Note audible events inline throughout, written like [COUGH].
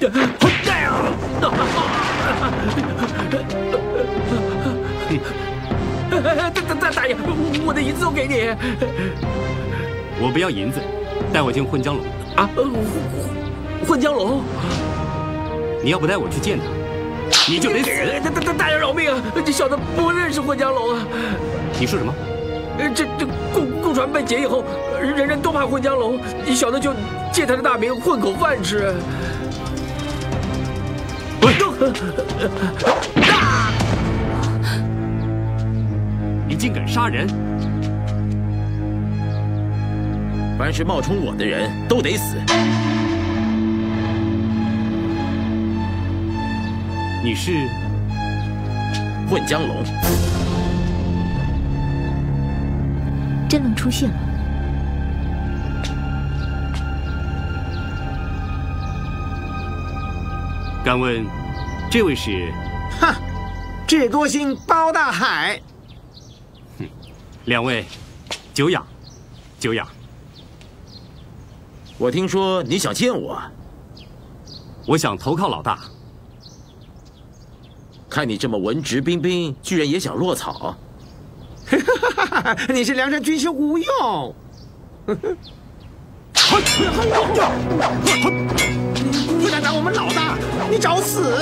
大大大大爷，我的银子都给你。我不要银子，带我进混江龙。啊，混江龙？你要不带我去见他，你就得死。大大大爷饶命啊！这小子不认识混江龙啊。你说什么？这这共共船被劫以后，人人都怕混江龙，你小子就借他的大名混口饭吃。你竟敢杀人！凡是冒充我的人都得死。你是混江龙。真龙出现了。敢问，这位是？哈，智多星包大海。哼，两位，久仰，久仰。我听说你想见我，我想投靠老大。看你这么文质彬彬，居然也想落草。[LAUGHS] 你是梁山军师吴用。[LAUGHS] 你敢打我们老大，你找死！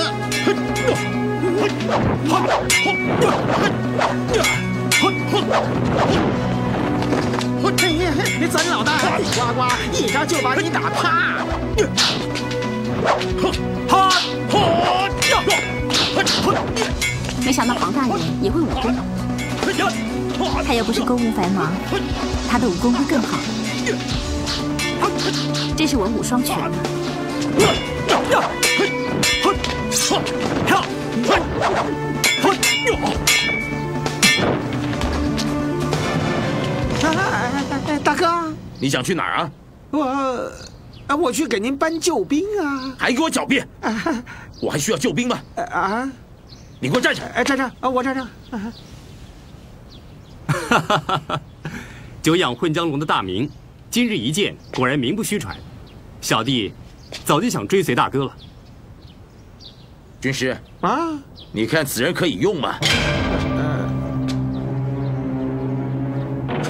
咱老大呱呱一招就把你打趴。没想到黄大人也会武功。他又不是公务繁忙，他的武功会更好。这是文武双全啊！大哥，你想去哪儿啊？我，我去给您搬救兵啊！还给我狡辩！我还需要救兵吗？啊！你给我站起来！哎，站站啊！我站站。哈哈哈！哈 [LAUGHS] 久仰混江龙的大名，今日一见，果然名不虚传。小弟早就想追随大哥了。军师啊，你看此人可以用吗？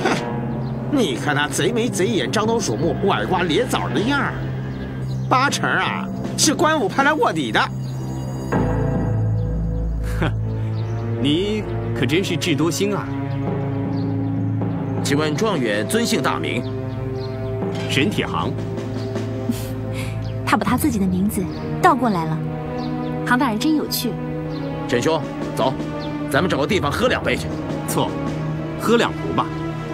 哼，你看他贼眉贼眼、獐头鼠目、歪瓜裂枣的样儿，八成啊是官府派来卧底的。哼，你可真是智多星啊！请问状元尊姓大名？沈铁行。[LAUGHS] 他把他自己的名字倒过来了。杭大人真有趣。沈兄，走，咱们找个地方喝两杯去。错，喝两壶吧，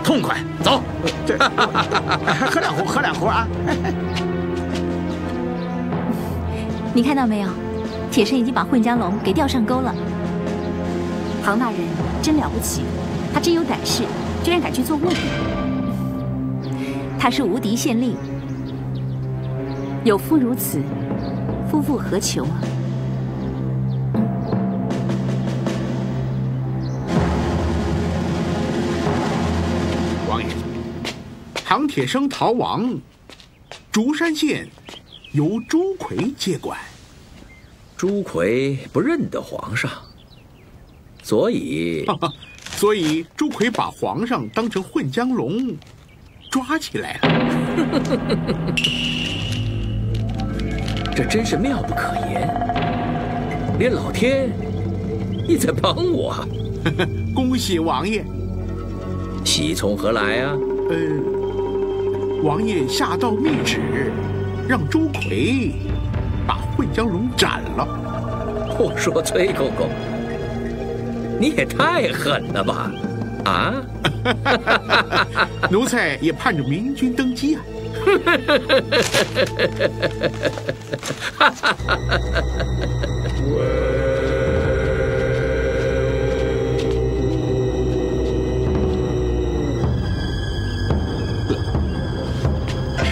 痛快。走，这 [LAUGHS] 喝两壶，喝两壶啊！你看到没有？铁生已经把混江龙给钓上钩了。唐大人真了不起，他真有胆识。居然敢去做卧底！他是无敌县令，有夫如此，夫复何求啊？唐铁生逃亡，竹山县由朱奎接管。朱奎不认得皇上，所以。[LAUGHS] 所以朱奎把皇上当成混江龙，抓起来了。[LAUGHS] 这真是妙不可言，连老天也在帮我。[LAUGHS] 恭喜王爷！喜从何来啊？呃，王爷下道密旨，让周奎把混江龙斩了。我说崔公公。你也太狠了吧！啊，[LAUGHS] 奴才也盼着明君登基啊！[LAUGHS]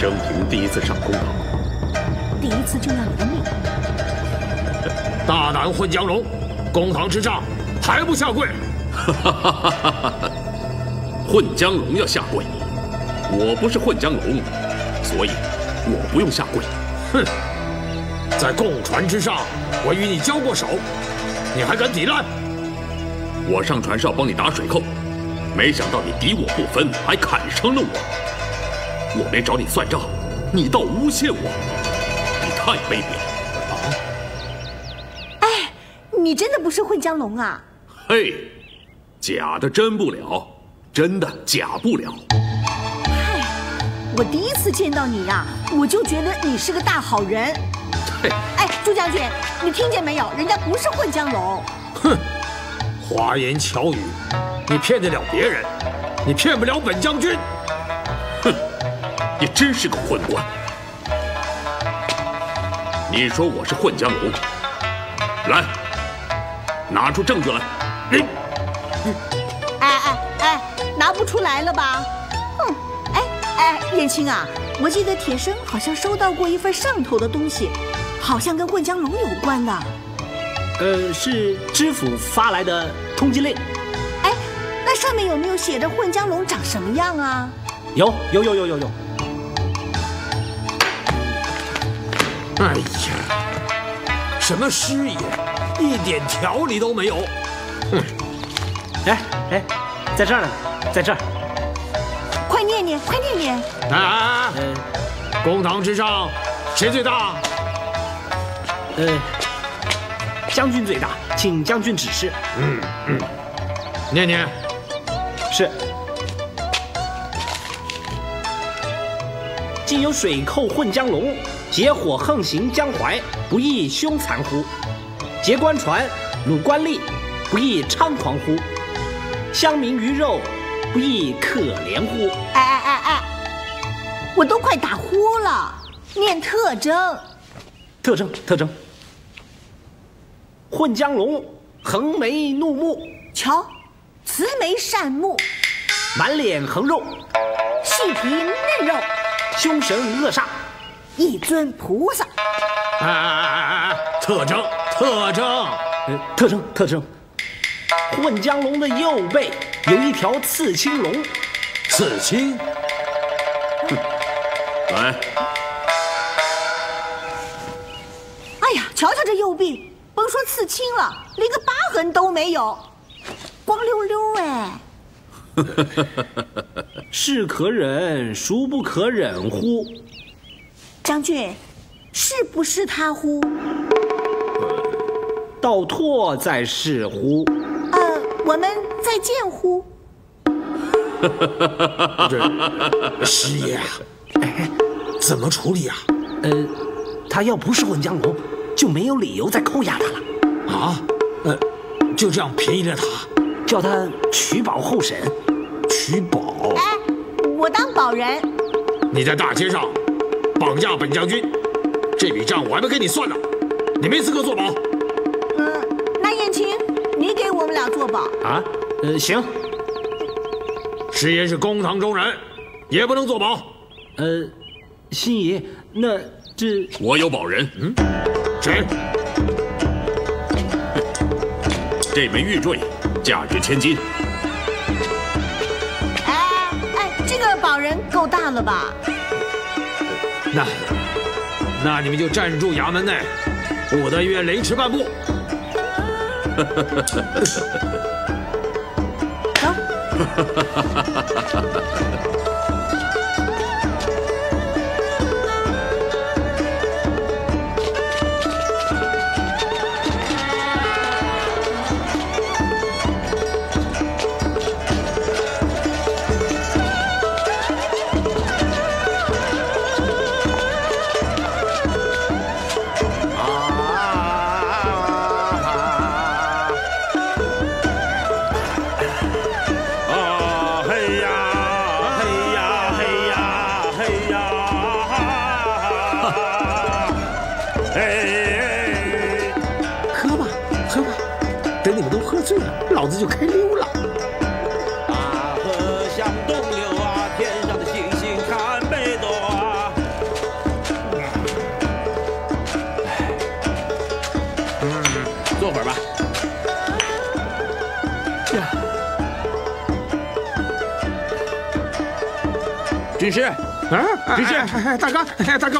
生平第一次上公堂，第一次就要你的命！大胆混江龙，公堂之上！还不下跪！[LAUGHS] 混江龙要下跪，我不是混江龙，所以我不用下跪。哼，在共船之上，我与你交过手，你还敢抵赖？我上船是要帮你打水寇，没想到你敌我不分，还砍伤了我。我没找你算账，你倒诬陷我，你太卑鄙了！啊哎，你真的不是混江龙啊？嘿，假的真不了，真的假不了。嗨，我第一次见到你呀，我就觉得你是个大好人。嘿，哎，朱将军，你听见没有？人家不是混江龙。哼，花言巧语，你骗得了别人，你骗不了本将军。哼，你真是个混官！你说我是混江龙，来，拿出证据来。你，哎哎哎，拿不出来了吧？哼，哎哎，燕青啊，我记得铁生好像收到过一份上头的东西，好像跟混江龙有关的。呃，是知府发来的通缉令。哎，那上面有没有写着混江龙长什么样啊？有有有有有有。哎呀，什么师爷，一点条理都没有。哼，哎哎，在这儿呢，在这儿。快念念，快念念。哎哎哎，公堂之上，谁最大？呃，将军最大，请将军指示。嗯嗯，念念。是。今有水寇混江龙，结伙横行江淮，不亦凶残乎？劫官船，掳官吏，不亦猖狂乎？乡民鱼肉，不亦可怜乎？哎哎哎哎，我都快打呼了。念特征，特征特征。混江龙，横眉怒目，瞧，慈眉善目，满脸横肉，细皮嫩肉，凶神恶煞，一尊菩萨。哎哎哎哎哎，特征特征，呃，特征特征。混江龙的右背有一条刺青龙，刺青。哼，来。哎呀，瞧瞧这右臂。甭说刺青了，连个疤痕都没有，光溜溜哎！[LAUGHS] 是可忍，孰不可忍乎？将军，是不是他乎？道拓在是乎？呃，我们再见乎？[LAUGHS] 这师爷啊，哎，怎么处理啊？呃，他要不是混江龙。就没有理由再扣押他了，啊，呃，就这样便宜了他，叫他取保候审，取保。哎，我当保人。你在大街上绑架本将军，这笔账我还没跟你算呢，你没资格做保。嗯，那燕青，你给我们俩做保啊？呃，行。师爷是公堂中人，也不能做保。呃，心仪，那这我有保人。嗯。谁？这枚玉坠价值千金。哎哎，这个保人够大了吧？那那你们就站住衙门内，不得越雷池半步。走。[LAUGHS]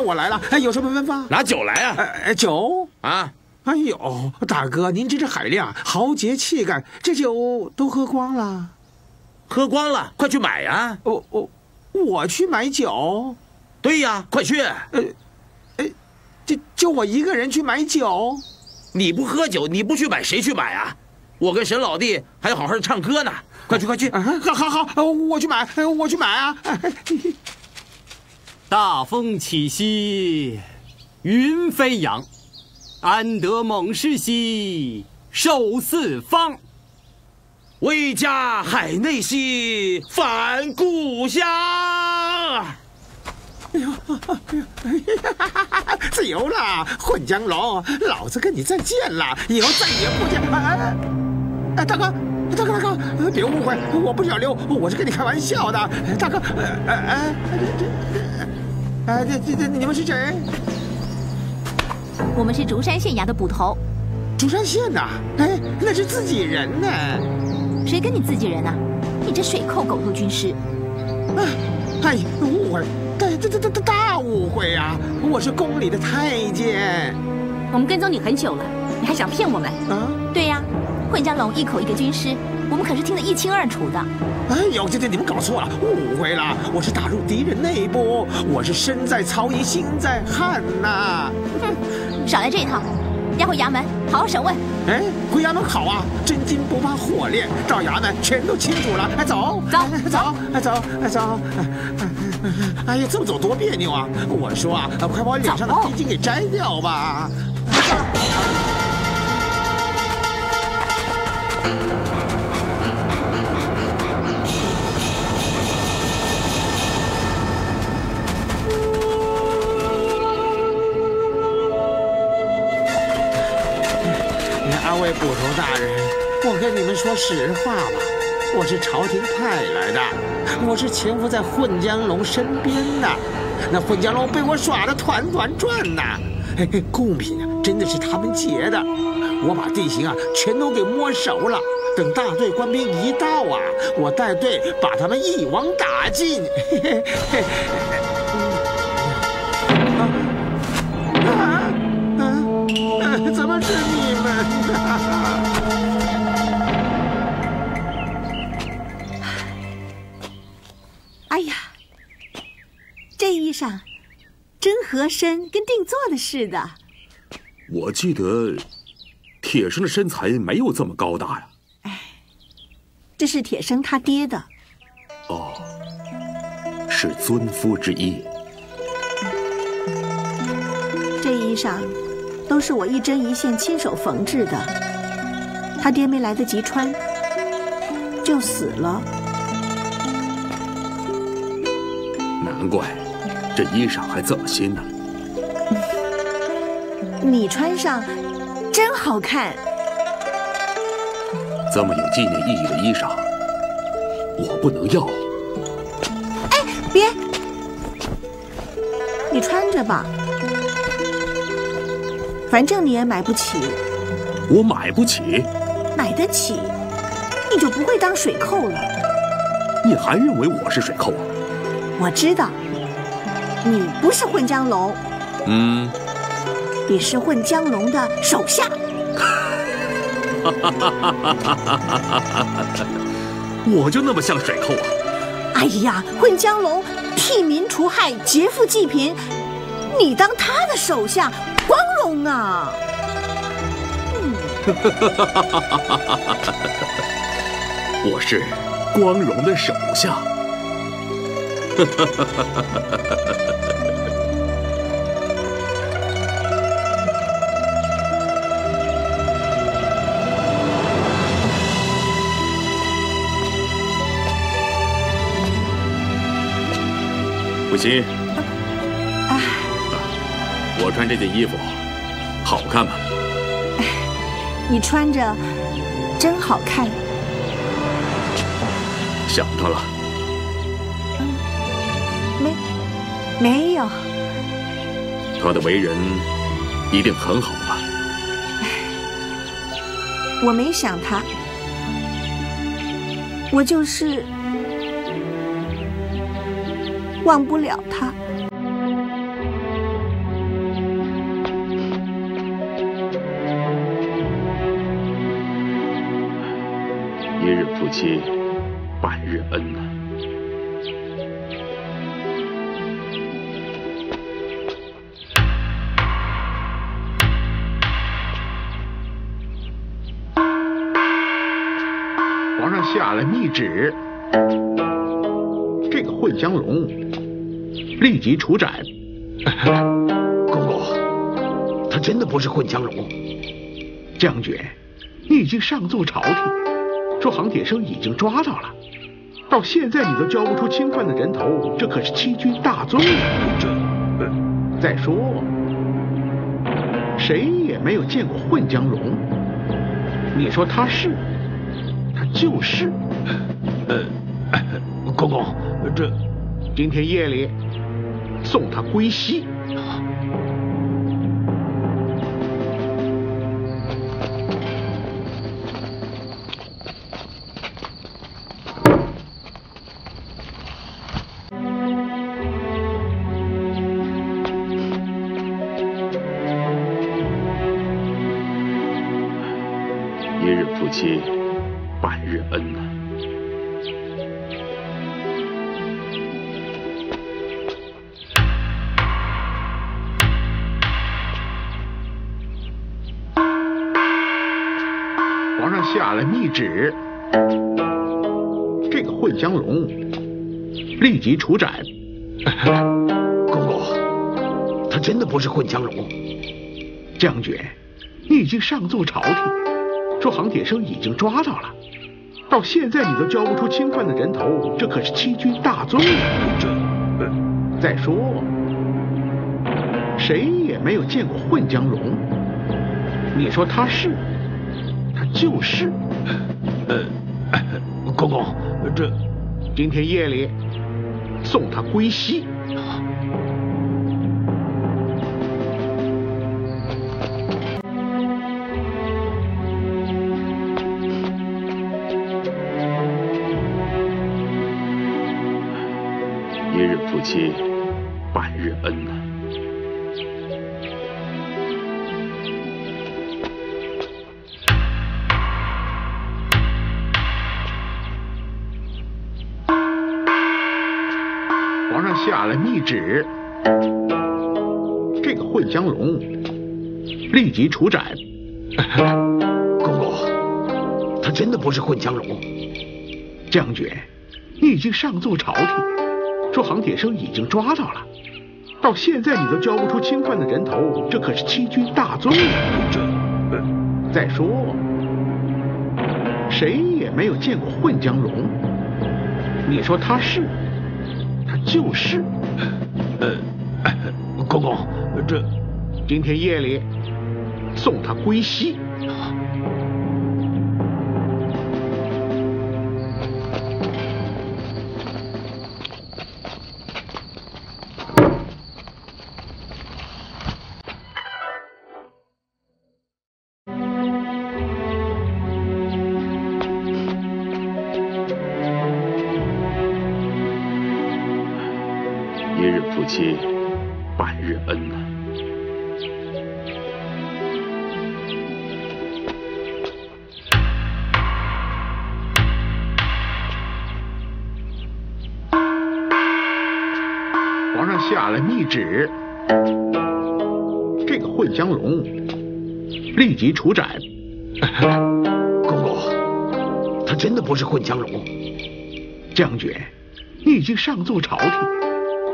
我来了，哎有什么吩咐？拿酒来啊！酒啊！哎呦，大哥，您真是海量，豪杰气概，这酒都喝光了，喝光了，快去买呀！我我我去买酒，对呀，快去！就就我一个人去买酒，你不喝酒，你不去买，谁去买啊？我跟沈老弟还要好好的唱歌呢，快去快去！啊好好好，我去买，我去买啊！大风起兮云飞扬，安得猛士兮守四方。威加海内兮返故乡。哎呦，自由了，混江龙，老子跟你再见了，以后再也不见。哎哎，大哥，大哥，大哥，别误会，我不是小刘，我是跟你开玩笑的，大哥。哎哎，这，哎这这这，你们是谁？我们是竹山县衙的捕头。竹山县呐？哎，那是自己人呢。谁跟你自己人呢？你这水寇狗头军师！哎，哎，误会。大大大大大误会呀！我是宫里的太监，我们跟踪你很久了，你还想骗我们？啊？对呀，混江龙一口一个军师，我们可是听得一清二楚的。哎呦，这这你们搞错了，误会了，我是打入敌人内部，我是身在曹营心在汉呐！哼，少来这一套，押回衙门，好好审问。哎，回衙门好啊，真金不怕火炼，到衙门全都清楚了。哎，走走走，哎走哎走。哎呀，这么走多别扭啊！我说啊，快把我脸上的皮筋给摘掉吧。二捕头大人，我跟你们说实话吧，我是朝廷派来的，我是潜伏在混江龙身边的。那混江龙被我耍得团团转呐，贡品啊，真的是他们劫的。我把地形啊全都给摸熟了，等大队官兵一到啊，我带队把他们一网打尽。嘿嘿嘿。[LAUGHS] 怎么是你们呢？哎呀，这衣裳真合身，跟定做的似的。我记得铁生的身材没有这么高大呀。哎，这是铁生他爹的。哦，是尊夫之衣。这衣裳。都是我一针一线亲手缝制的，他爹没来得及穿，就死了。难怪这衣裳还这么新呢。[LAUGHS] 你穿上真好看。这么有纪念意义的衣裳，我不能要。哎，别，你穿着吧。反正你也买不起，我买不起，买得起，你就不会当水寇了。你还认为我是水寇啊？我知道，你不是混江龙，嗯，你是混江龙的手下。哈哈哈我就那么像水寇啊？哎呀，混江龙替民除害，劫富济贫，你当他的手下？光荣啊！我是光荣的手下。不行。我穿这件衣服好看吗？[LAUGHS] 你穿着真好看。想他了？嗯没，没有。他的为人一定很好吧？[LAUGHS] 我没想他，我就是忘不了他。日夫妻百日恩呐、皇上下了密旨，这个混江龙立即处斩。公公，他真的不是混江龙。将军，你已经上奏朝廷，说杭铁生已经抓到了，到现在你都交不出侵犯的人头，这可是欺君大罪啊！这，呃再说，谁也没有见过混江龙，你说他是，他就是。呃，公公，这今天夜里送他归西。处斩。[LAUGHS] 公公，他真的不是混江龙。将军，你已经上奏朝廷，说杭铁生已经抓到了，到现在你都交不出侵犯的人头，这可是欺君大罪啊！这，呃再说，谁也没有见过混江龙，你说他是，他就是。呃，公公，这今天夜里送他归西。一日夫妻百日恩下了密旨，这个混江龙立即处斩。公公，他真的不是混江龙。将军，你已经上奏朝廷，说杭铁生已经抓到了，到现在你都交不出侵犯的人头，这可是欺君大罪啊！这，呃再说，谁也没有见过混江龙，你说他是，他就是。呃，公公，这今天夜里送他归西。即处斩。[LAUGHS] 公公，他真的不是混江龙。将军，你已经上奏朝廷，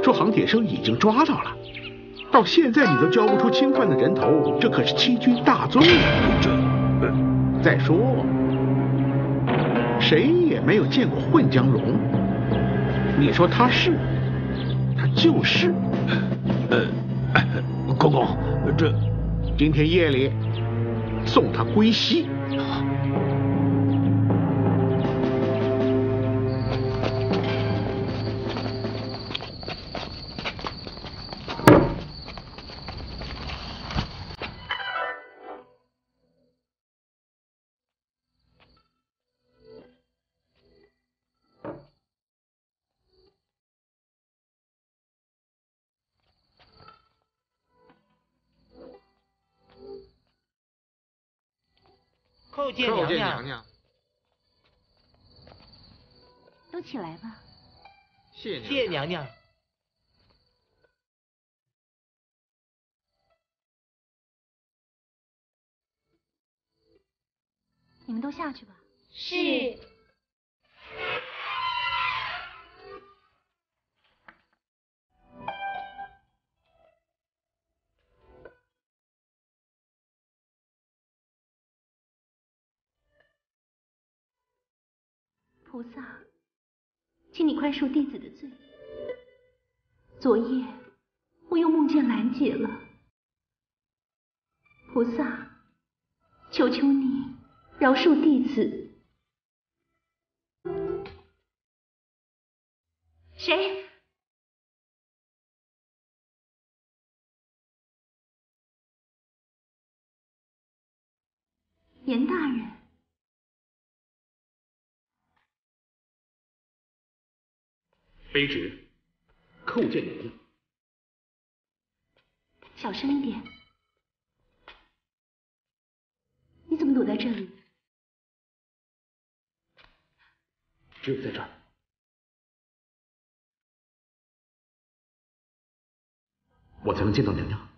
说杭铁生已经抓到了，到现在你都交不出侵犯的人头，这可是欺君大罪啊！这，呃再说，谁也没有见过混江龙，你说他是，他就是。呃，公公，这今天夜里送他归西。谢谢娘娘。都起来吧，谢谢娘娘。你们都下去吧。是。菩萨，请你宽恕弟子的罪。昨夜我又梦见兰姐了。菩萨，求求你饶恕弟子。谁？严大人。卑职叩见娘娘小声一点。你怎么躲在这里？只有在这儿。我才能见到娘娘。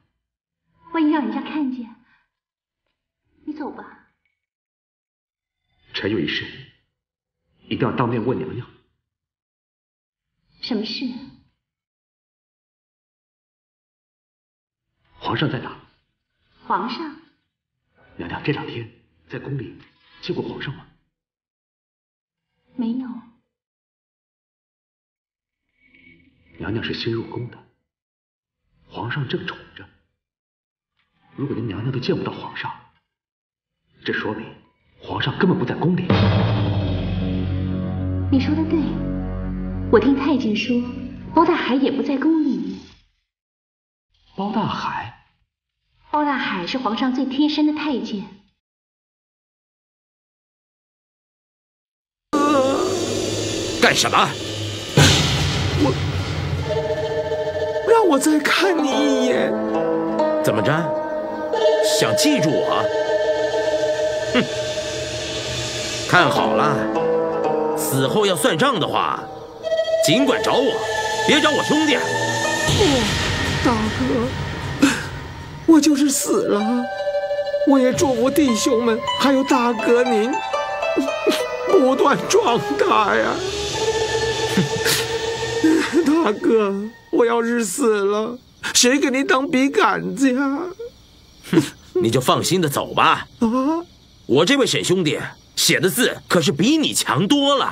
万一让人家看见。你走吧。臣有一事一定要当面问娘娘。什么事？皇上在哪？皇上？娘娘这两天在宫里见过皇上吗？没有。娘娘是新入宫的，皇上正宠着。如果您娘娘都见不到皇上，这说明皇上根本不在宫里。你说的对。我听太监说，包大海也不在宫里。包大海？包大海是皇上最贴身的太监。干什么？我让我再看你一眼。怎么着？想记住我？哼！看好了，死后要算账的话。尽管找我，别找我兄弟。不，大哥，我就是死了，我也祝福弟兄们，还有大哥您，不断壮大呀。[LAUGHS] 大哥，我要是死了，谁给您当笔杆子呀？哼，[LAUGHS] 你就放心的走吧。啊，我这位沈兄弟写的字可是比你强多了。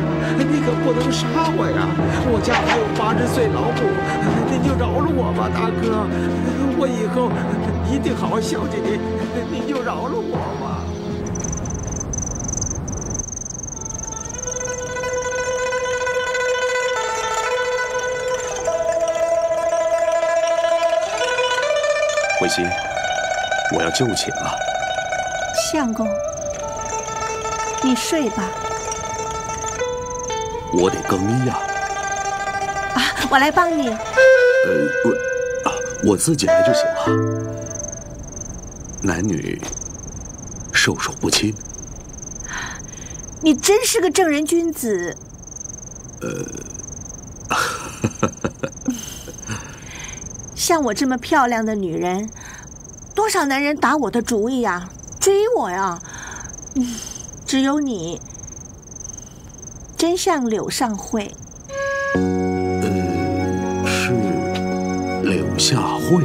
你可不能杀我呀！我家还有八十岁老母，您就饶了我吧，大哥！我以后一定好好孝敬您，您就饶了我吧。慧心，我要就寝了。相公，你睡吧。我得更衣呀、啊，我来帮你。呃，我啊，我自己来就行了。男女授受不亲。你真是个正人君子。呃，[LAUGHS] 像我这么漂亮的女人，多少男人打我的主意呀，追我呀。嗯，只有你，真像柳上惠。呃，是柳下惠。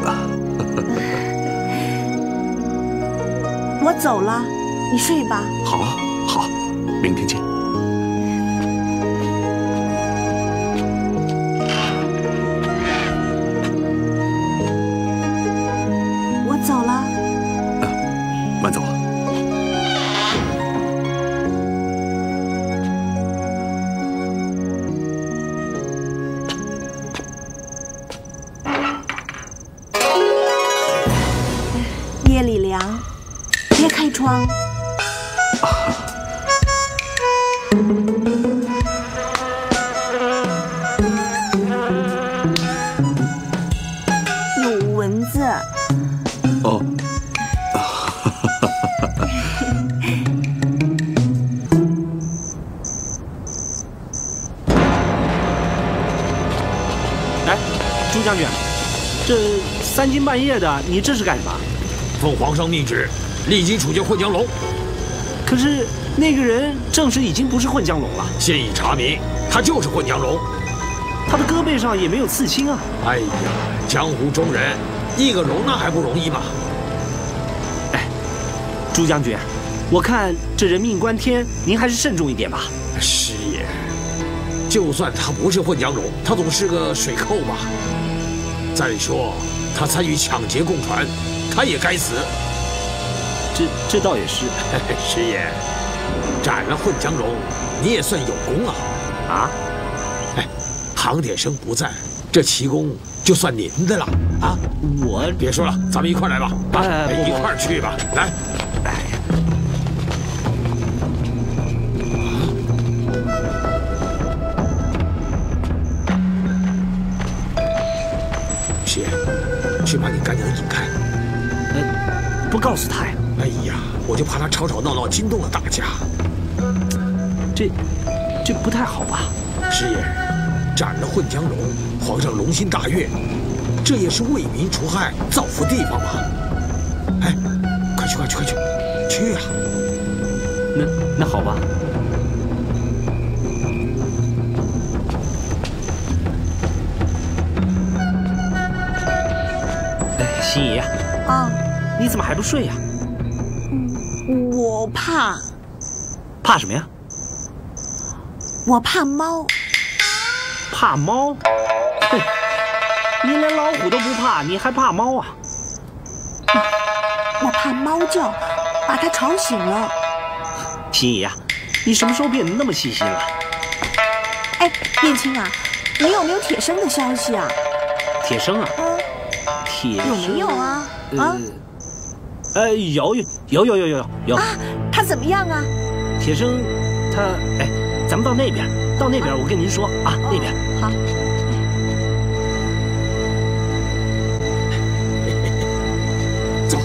[LAUGHS] 我走了，你睡吧。好啊，好，明天见。半夜的，你这是干什么？奉皇上命旨，立即处决混江龙。可是那个人证实已经不是混江龙了，现已查明，他就是混江龙。他的胳膊上也没有刺青啊。哎呀，江湖中人，一个容那还不容易吗？哎朱将军，我看这人命关天，您还是慎重一点吧。师爷，就算他不是混江龙，他总是个水寇吧？再说他参与抢劫共船，他也该死。这这倒也是。[LAUGHS] 师爷，斩了混江龙，你也算有功啊！啊？哎，航铁生不在，这奇功就算您的了啊！我别说了，咱们一块来吧，啊，一块去吧，来。告诉他呀？哎呀，我就怕他吵吵闹闹惊动了大家。这这不太好吧？师爷，斩了混江龙，皇上龙心大悦，这也是为民除害、造福地方嘛。哎，快去快去快去，去啊！那那好吧。哎，心怡，啊，你怎么还不睡呀？我怕，怕什么呀？我怕猫。怕猫？哼，你连老虎都不怕，你还怕猫啊？我怕猫叫，把它吵醒了。心怡啊，你什么时候变得那么细心了？哎，燕青啊，你有没有铁生的消息啊？铁生啊，嗯，铁有没有啊？啊呃，有有有有有有有。啊，他怎么样啊？铁生，他哎，咱们到那边，到那边，我跟您说啊，那边。好。[LAUGHS] 走。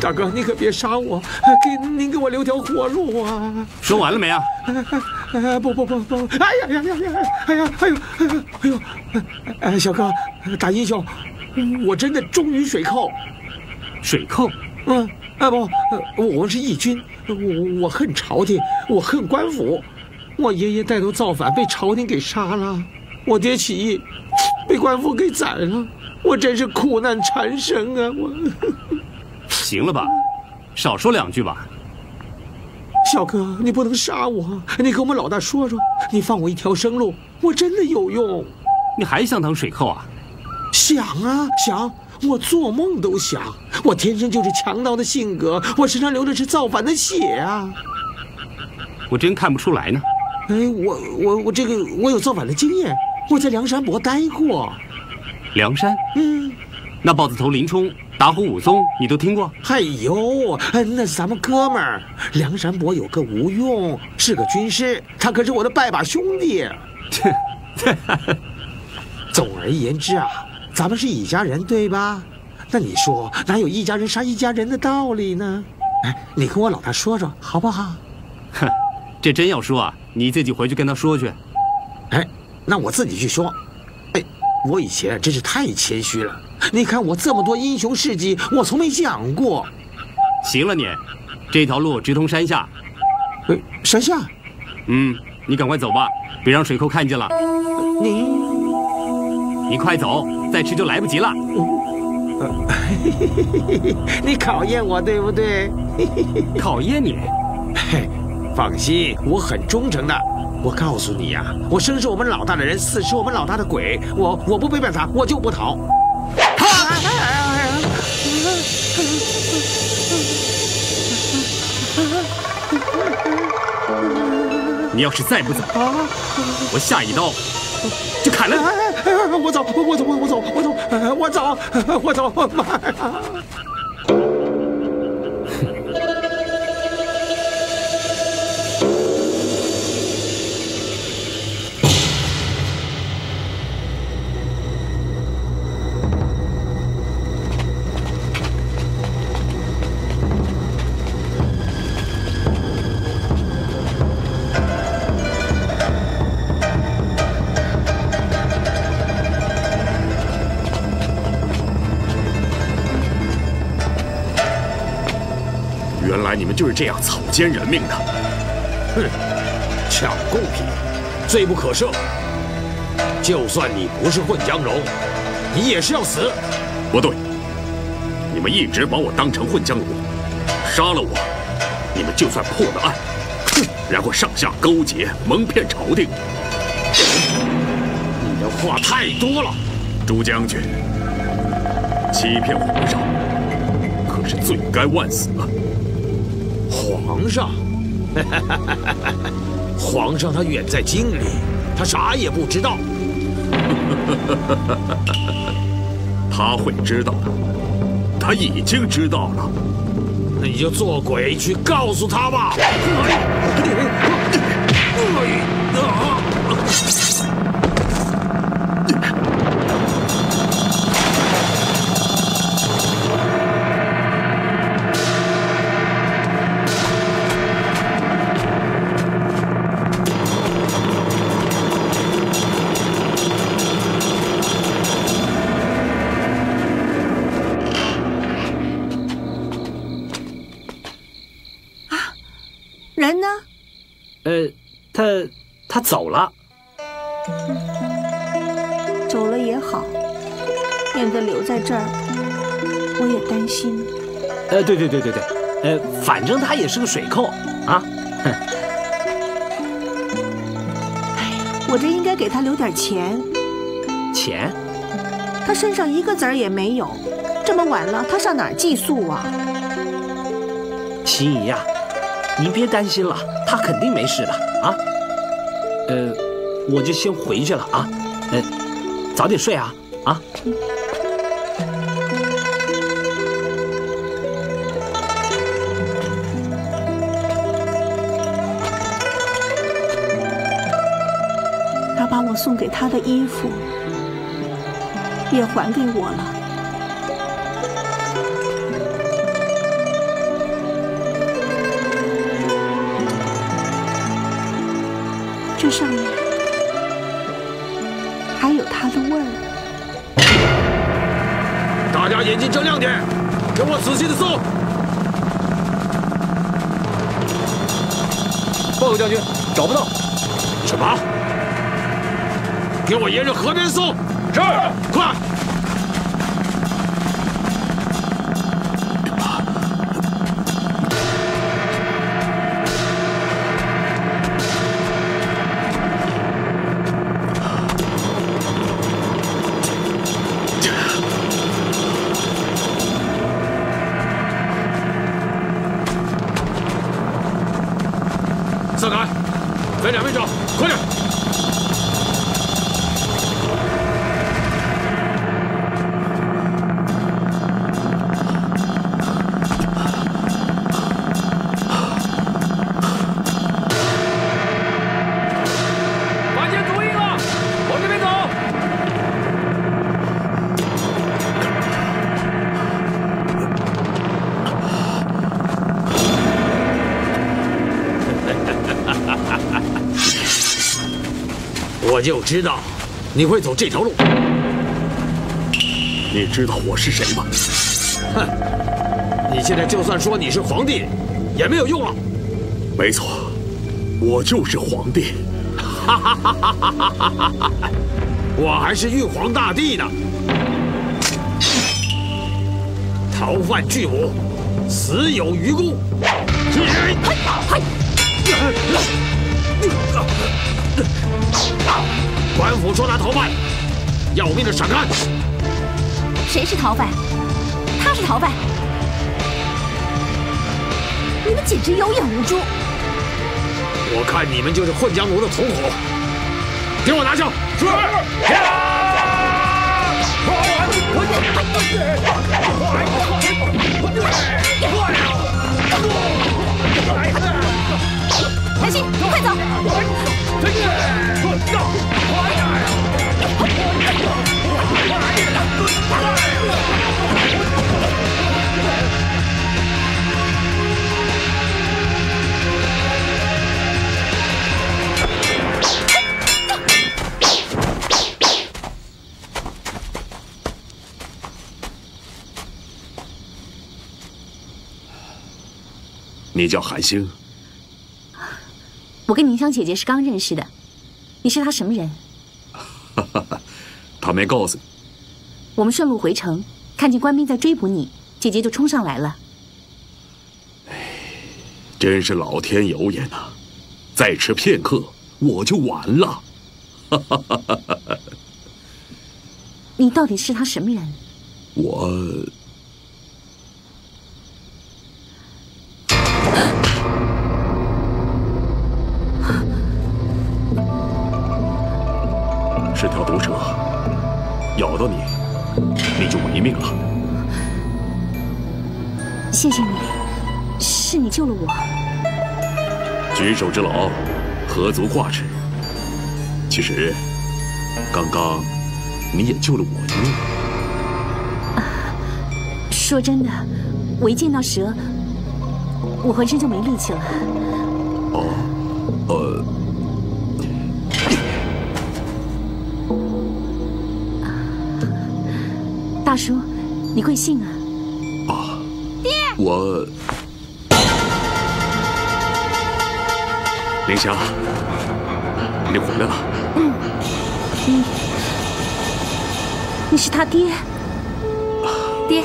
大哥，你可别杀我，给您给我留条活路啊！说完了没啊？[LAUGHS] 哎，不不不不！哎呀呀呀呀！哎呀，哎呦，哎呦，哎呦！哎，小哥，大英雄，我真的忠于水寇。水寇？嗯，啊不，我是义军。我我恨朝廷，我恨官府。我爷爷带头造反，被朝廷给杀了；我爹起义，被官府给宰了。我真是苦难缠身啊！我。行了吧，少说两句吧。小哥，你不能杀我，你跟我们老大说说，你放我一条生路，我真的有用。你还想当水寇啊？想啊想，我做梦都想。我天生就是强盗的性格，我身上流的是造反的血啊！我真看不出来呢。哎，我我我这个我有造反的经验，我在梁山伯待过。梁山？嗯。那豹子头林冲、打虎武松，你都听过？哎呦，那是咱们哥们儿。梁山伯有个吴用，是个军师，他可是我的拜把兄弟。[LAUGHS] 总而言之啊，咱们是一家人，对吧？那你说哪有一家人杀一家人的道理呢？哎，你跟我老大说说好不好？哼，[LAUGHS] 这真要说啊，你自己回去跟他说去。哎，那我自己去说。哎，我以前真是太谦虚了。你看我这么多英雄事迹，我从没讲过。行了你，这条路直通山下。呃，山下？嗯，你赶快走吧，别让水寇看见了。你，你快走，再迟就来不及了。[LAUGHS] 你考验我对不对？[LAUGHS] 考验你？嘿，放心，我很忠诚的。我告诉你呀、我生是我们老大的人，死是我们老大的鬼。我我不背叛他，我就不逃。你要是再不走，我下一刀就砍了！你！我走我走，我走，我走，我走，我走，我走，妈呀！这样草菅人命的！哼，抢贡品，罪不可赦。就算你不是混江龙，你也是要死。不对，你们一直把我当成混江龙，杀了我，你们就算破了案，哼，然后上下勾结，蒙骗朝廷。你的话太多了，朱将军，欺骗皇上可是罪该万死啊！皇上，[LAUGHS] 皇上他远在京里，他啥也不知道。[LAUGHS] 他会知道的，他已经知道了。那你就做鬼去告诉他吧。[LAUGHS] 走了。走了也好，免得留在这儿，我也担心。呃，对对对对对，呃，反正他也是个水寇啊。哼，我这应该给他留点钱。钱？他身上一个子儿也没有，这么晚了，他上哪儿寄宿啊？心怡呀，您别担心了，他肯定没事的啊。呃，我就先回去了啊。呃，早点睡啊啊。他把我送给他的衣服也还给我了。上面还有他的味儿。大家眼睛睁亮点，给我仔细的搜。报告将军，找不到。什么？给我沿着河边搜。是，快！就知道你会走这条路。你知道我是谁吗？哼！你现在就算说你是皇帝，也没有用了。没错，我就是皇帝。哈哈哈哈哈哈！我还是玉皇大帝呢。逃犯拒捕，死有余辜。官府捉拿逃犯，要命的闪开！谁是逃犯？他是逃犯！你们简直有眼无珠！我看你们就是混江龙的同伙。给我拿下！是。韩信，快走！你叫韩星，我跟宁香姐姐是刚认识的，你是她什么人？[LAUGHS] 她没告诉你。我们顺路回城，看见官兵在追捕你，姐姐就冲上来了。真是老天有眼呐！再迟片刻，我就完了。[LAUGHS] 你到底是他什么人？我举手之劳，何足挂齿。其实，刚刚你也救了我一命。啊说真的，我一见到蛇，我浑身就没力气了。哦，呃，大叔，你贵姓啊？啊，爹，我林香，你回来了。嗯，你你是他爹？[LAUGHS] 爹，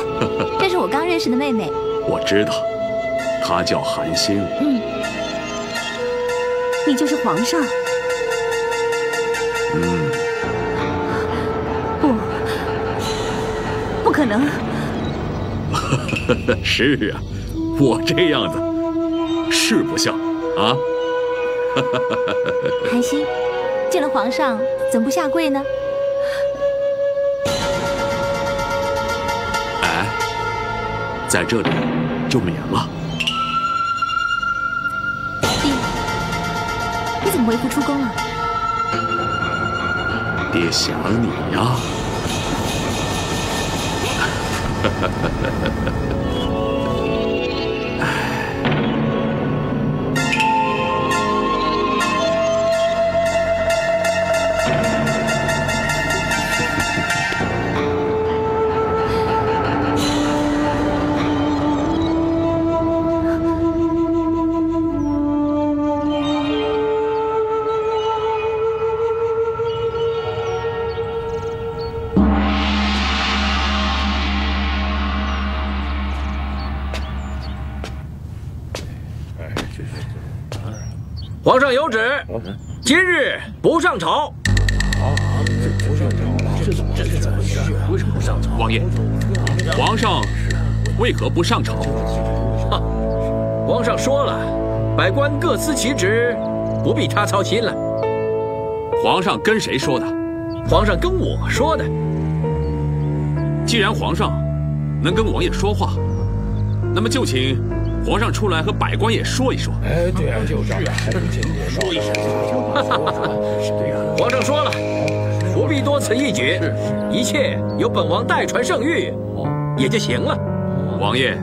这是我刚认识的妹妹。我知道，她叫韩星。嗯，你就是皇上。嗯，不，不可能。[LAUGHS] 是啊，我这样子是不像啊。[LAUGHS] 韩星，见了皇上怎么不下跪呢？哎，在这里就免了。爹，你怎么为父出宫了？爹想你呀。[LAUGHS] 今日不上朝。不上朝了，这怎么回事？为什么不上朝？王爷，皇上为何不上朝？哈，皇上说了，百官各司其职，不必他操心了。皇上跟谁说的？皇上跟我说的。既然皇上能跟王爷说话，那么就请皇上出来和百官也说一说。哎，对啊，就是啊，说一声，对呀，皇上说了，不必多此一举，一切由本王代传圣谕，也就行了。王爷，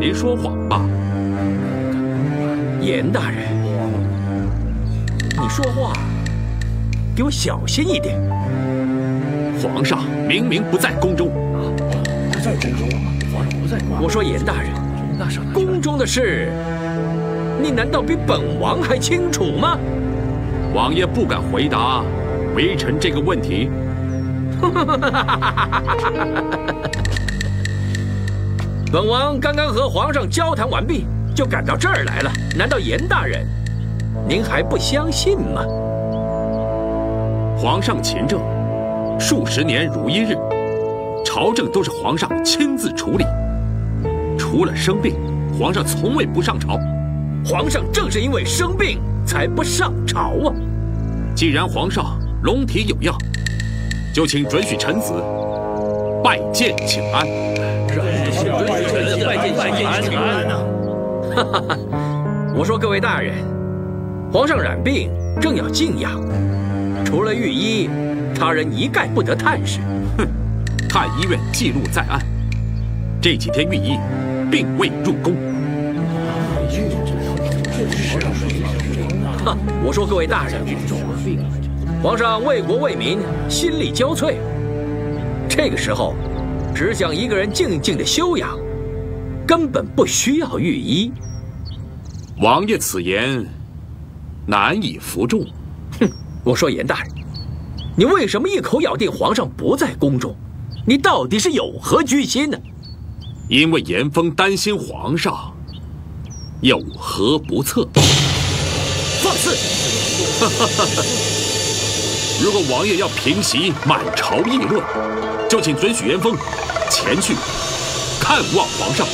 您说谎吧？严大人，你说话给我小心一点。皇上明明不在宫中，不在宫中，皇上不在宫。我说严大人，那是宫中的事，你难道比本王还清楚吗？王爷不敢回答微臣这个问题。[LAUGHS] 本王刚刚和皇上交谈完毕，就赶到这儿来了。难道严大人，您还不相信吗？皇上勤政，数十年如一日，朝政都是皇上亲自处理。除了生病，皇上从未不上朝。皇上正是因为生病才不上朝啊！既然皇上龙体有恙，就请准许臣子拜见请安。拜见拜见请安呐！哈哈哈！我说各位大人，皇上染病，正要静养，除了御医，他人一概不得探视。哼！太医院记录在案，这几天御医并未入宫。哼！[LAUGHS] 我说各位大人，皇上为国为民，心力交瘁，这个时候只想一个人静静的休养，根本不需要御医。王爷此言难以服众。哼！我说严大人，你为什么一口咬定皇上不在宫中？你到底是有何居心呢？因为严峰担心皇上有何不测。放肆！[LAUGHS] 如果王爷要平息满朝议论，就请准许严峰前去看望皇上。